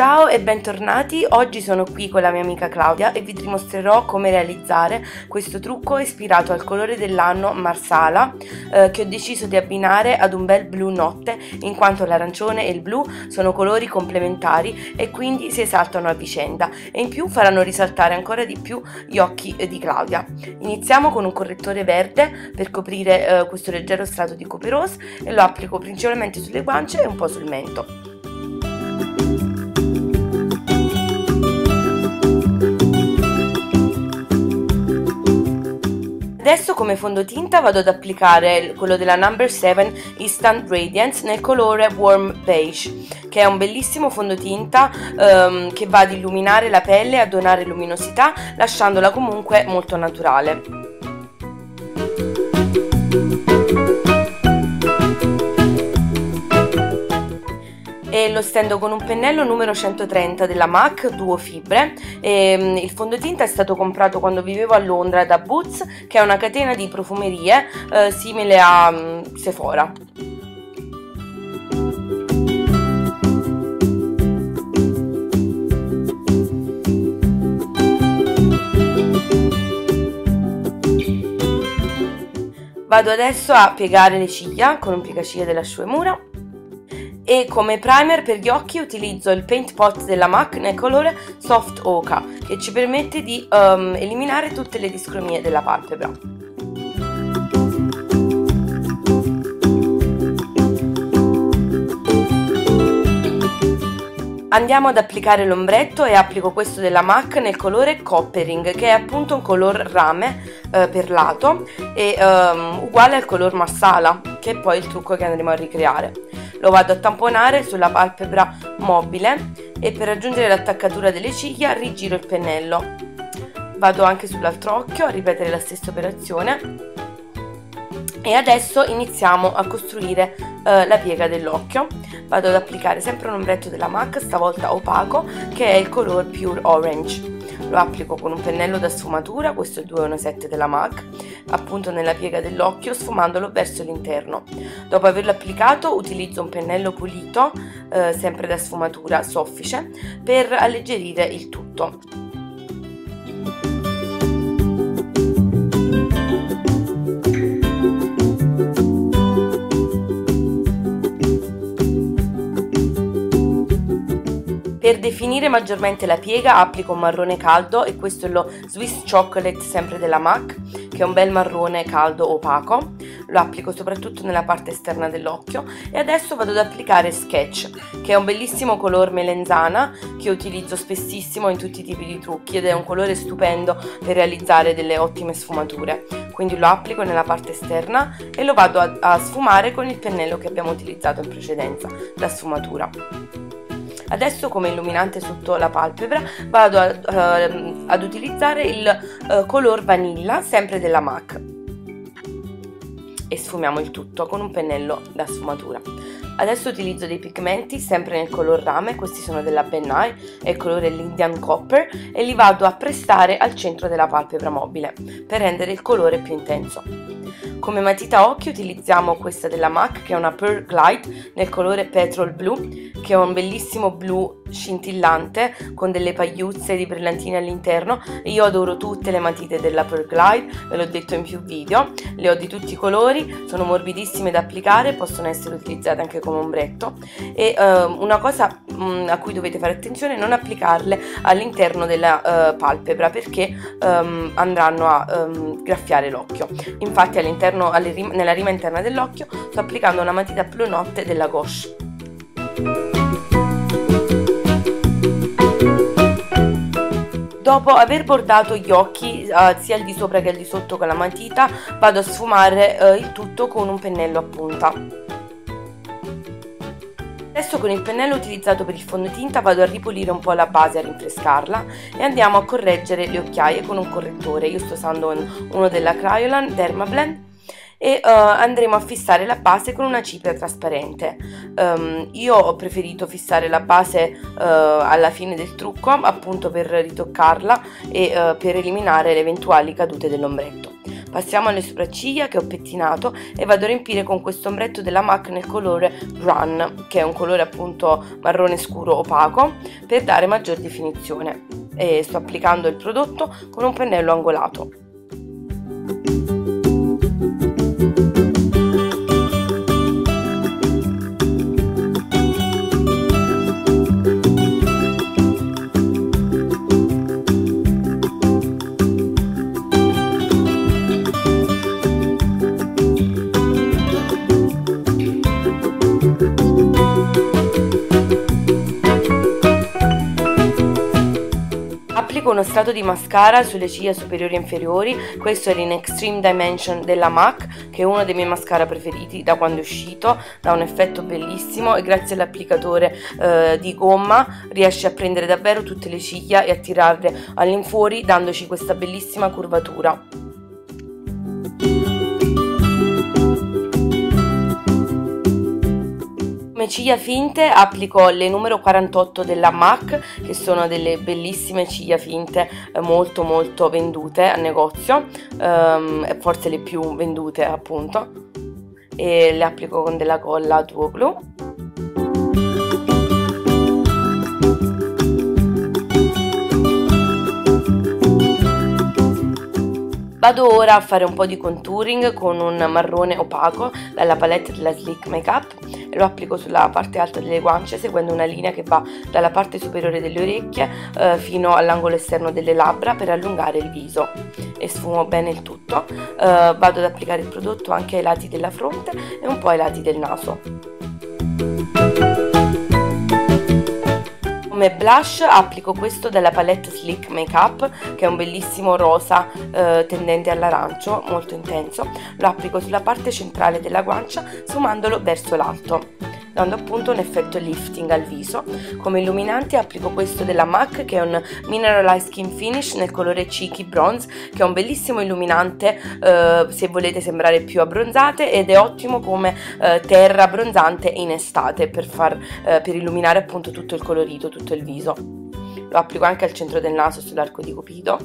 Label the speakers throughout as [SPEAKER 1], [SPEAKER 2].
[SPEAKER 1] Ciao e bentornati, oggi sono qui con la mia amica Claudia e vi dimostrerò come realizzare questo trucco ispirato al colore dell'anno Marsala eh, che ho deciso di abbinare ad un bel blu notte in quanto l'arancione e il blu sono colori complementari e quindi si esaltano a vicenda e in più faranno risaltare ancora di più gli occhi di Claudia. Iniziamo con un correttore verde per coprire eh, questo leggero strato di Copper Rose e lo applico principalmente sulle guance e un po' sul mento. Adesso come fondotinta vado ad applicare quello della Number 7 Instant Radiance nel colore Warm Beige che è un bellissimo fondotinta um, che va ad illuminare la pelle e a donare luminosità lasciandola comunque molto naturale. Lo stendo con un pennello numero 130 della MAC Duo Fibre. E, um, il fondotinta è stato comprato quando vivevo a Londra da Boots che è una catena di profumerie uh, simile a um, Sephora. Vado adesso a piegare le ciglia con un piegaciglia della Shuemura e come primer per gli occhi utilizzo il Paint Pot della MAC nel colore Soft Oca che ci permette di um, eliminare tutte le discromie della palpebra. Andiamo ad applicare l'ombretto e applico questo della MAC nel colore Coppering che è appunto un color rame eh, per lato e um, uguale al color marsala che è poi il trucco che andremo a ricreare lo vado a tamponare sulla palpebra mobile e per raggiungere l'attaccatura delle ciglia rigiro il pennello. Vado anche sull'altro occhio a ripetere la stessa operazione. E adesso iniziamo a costruire uh, la piega dell'occhio. Vado ad applicare sempre un ombretto della MAC stavolta opaco che è il color Pure Orange lo applico con un pennello da sfumatura, questo è il 217 della MAC, appunto nella piega dell'occhio sfumandolo verso l'interno. Dopo averlo applicato utilizzo un pennello pulito, eh, sempre da sfumatura soffice, per alleggerire il tutto. Per definire maggiormente la piega applico un marrone caldo e questo è lo Swiss Chocolate sempre della MAC che è un bel marrone caldo opaco. Lo applico soprattutto nella parte esterna dell'occhio e adesso vado ad applicare Sketch che è un bellissimo color melenzana che utilizzo spessissimo in tutti i tipi di trucchi ed è un colore stupendo per realizzare delle ottime sfumature. Quindi lo applico nella parte esterna e lo vado a, a sfumare con il pennello che abbiamo utilizzato in precedenza la sfumatura Adesso come illuminante sotto la palpebra vado a, uh, ad utilizzare il uh, color vanilla, sempre della MAC. E sfumiamo il tutto con un pennello da sfumatura. Adesso utilizzo dei pigmenti sempre nel color rame, questi sono della Ben Nye e il colore l'Indian Copper e li vado a prestare al centro della palpebra mobile per rendere il colore più intenso. Come matita occhio utilizziamo questa della MAC che è una Pearl Glide nel colore Petrol Blue che è un bellissimo blu scintillante con delle pagliuzze di brillantine all'interno. Io adoro tutte le matite della Pearl Glide ve l'ho detto in più video. Le ho di tutti i colori sono morbidissime da applicare possono essere utilizzate anche come ombretto. E uh, una cosa um, a cui dovete fare attenzione non applicarle all'interno della uh, palpebra perché um, andranno a um, graffiare l'occhio infatti rim nella rima interna dell'occhio, sto applicando una matita Blue Notte della Gauche. Dopo aver bordato gli occhi uh, sia al di sopra che al di sotto con la matita, vado a sfumare uh, il tutto con un pennello a punta. Adesso con il pennello utilizzato per il fondotinta vado a ripulire un po' la base, a rinfrescarla e andiamo a correggere le occhiaie con un correttore. Io sto usando uno della Cryolan Dermablend e uh, andremo a fissare la base con una cipria trasparente. Um, io ho preferito fissare la base uh, alla fine del trucco appunto per ritoccarla e uh, per eliminare le eventuali cadute dell'ombretto. Passiamo alle sopracciglia che ho pettinato e vado a riempire con questo ombretto della MAC nel colore Run, che è un colore appunto marrone scuro opaco, per dare maggior definizione. E sto applicando il prodotto con un pennello angolato. Uno strato di mascara sulle ciglia superiori e inferiori, questo è l'In Extreme Dimension della MAC, che è uno dei miei mascara preferiti da quando è uscito, dà un effetto bellissimo e grazie all'applicatore eh, di gomma riesce a prendere davvero tutte le ciglia e a tirarle all'infuori dandoci questa bellissima curvatura. Ciglia finte applico le numero 48 della MAC che sono delle bellissime ciglia finte eh, molto molto vendute al negozio, um, forse le più vendute appunto. E le applico con della colla Duo Glue Vado ora a fare un po' di contouring con un marrone opaco dalla palette della Slick Makeup lo applico sulla parte alta delle guance seguendo una linea che va dalla parte superiore delle orecchie eh, fino all'angolo esterno delle labbra per allungare il viso e sfumo bene il tutto. Eh, vado ad applicare il prodotto anche ai lati della fronte e un po' ai lati del naso. Come blush applico questo della palette Slick Makeup che è un bellissimo rosa eh, tendente all'arancio, molto intenso. Lo applico sulla parte centrale della guancia sfumandolo verso l'alto dando appunto un effetto lifting al viso. Come illuminante applico questo della MAC che è un Mineralized Skin Finish nel colore Cheeky Bronze che è un bellissimo illuminante eh, se volete sembrare più abbronzate ed è ottimo come eh, terra abbronzante in estate per, far, eh, per illuminare appunto tutto il colorito, tutto il viso. Lo applico anche al centro del naso sull'arco di Cupido.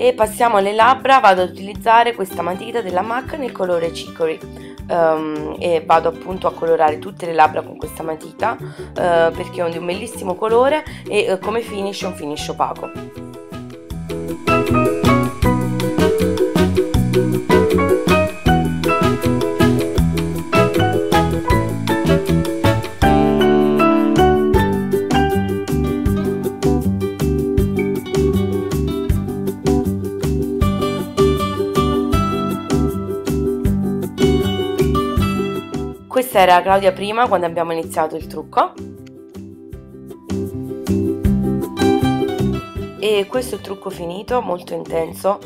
[SPEAKER 1] E passiamo alle labbra vado ad utilizzare questa matita della MAC nel colore Chicory um, e vado appunto a colorare tutte le labbra con questa matita uh, perché è un bellissimo colore e uh, come finish è un finish opaco Questa era Claudia prima quando abbiamo iniziato il trucco. E questo è il trucco finito, molto intenso,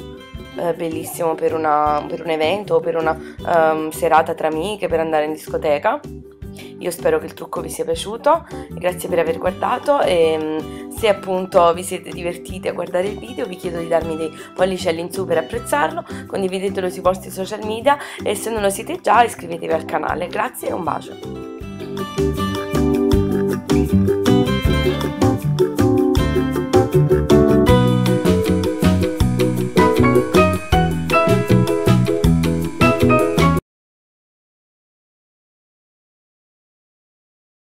[SPEAKER 1] eh, bellissimo per, una, per, un evento o per una um, serata tra amiche, per andare in discoteca. Io spero che il trucco vi sia piaciuto, grazie per aver guardato e mm, se appunto vi siete divertiti a guardare il video vi chiedo di darmi dei pollici in su per apprezzarlo, condividetelo sui vostri social media e se non lo siete già iscrivetevi al canale. Grazie e un bacio!